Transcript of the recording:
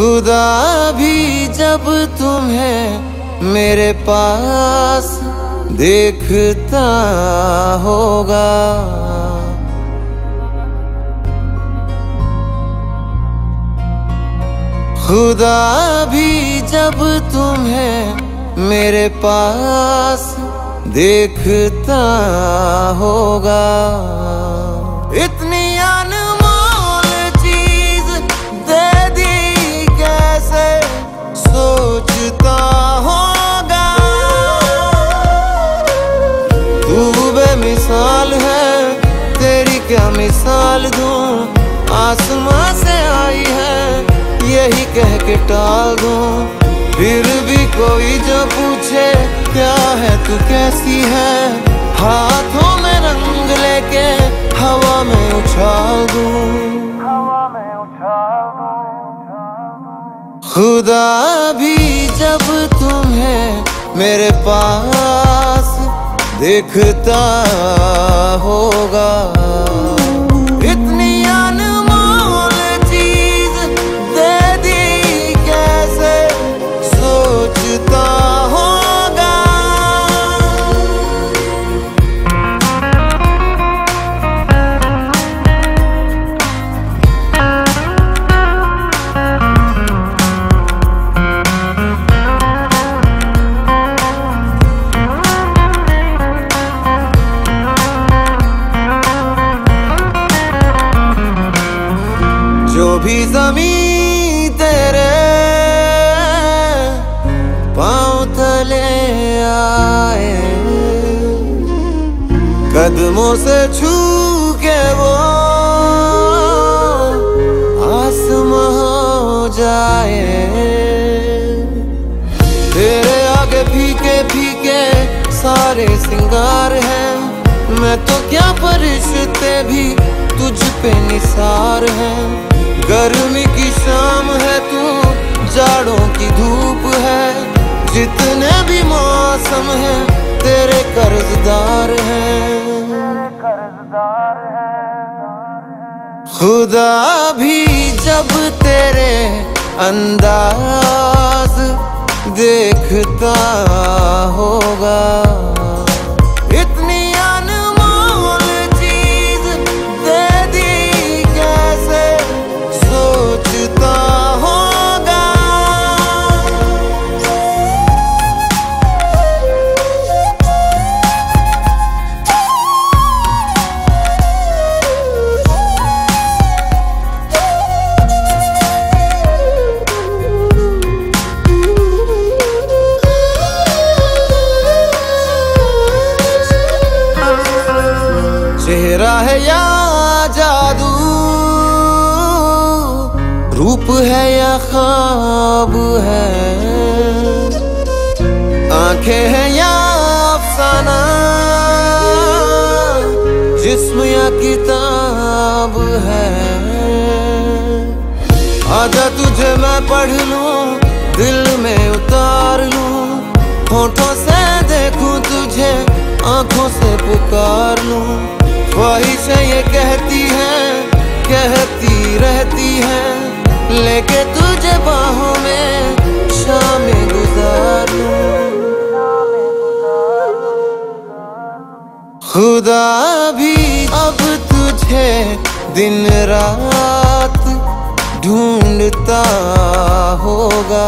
खुदा भी जब तुम्हें मेरे पास देखता होगा। खुदा भी जब तुम्हें मेरे पास देखता होगा। क्या मिसाल दूँ? आसमां से आई है यही कह के टाल दूँ। फिर भी कोई जो पूछे क्या है तू कैसी है? हाथों में रंग लेके हवा में उछाल दूँ। खुदा भी जब तुम्हें मेरे पास देखता होगा। भी जमी तेरे पाँव तले आए। कदमों से छू के वो जाए। तेरे आगे फीके फीके सारे सिंगार हैं। मैं तो क्या परिश्ते भी तुझ पे निसार है। गर्मी की शाम है तू जाड़ों की धूप है। जितने भी मौसम है, तेरे कर्जदार हैं। खुदा भी जब तेरे अंदाज देखता है या जादू? रूप है या खाब है? आँखें हैं या अफसाना? जिस्म या किताब है? आजा तुझे मैं पढ़ लूँ, दिल में उतार लूँ। होठों से देखूँ तुझे, आँखों से पुकार लूँ। ख्वाहिशें ये कहती हैं, कहती रहती हैं, लेके तुझे बाहों में शाम गुजार खुदा भी अब तुझे दिन रात ढूंढता होगा।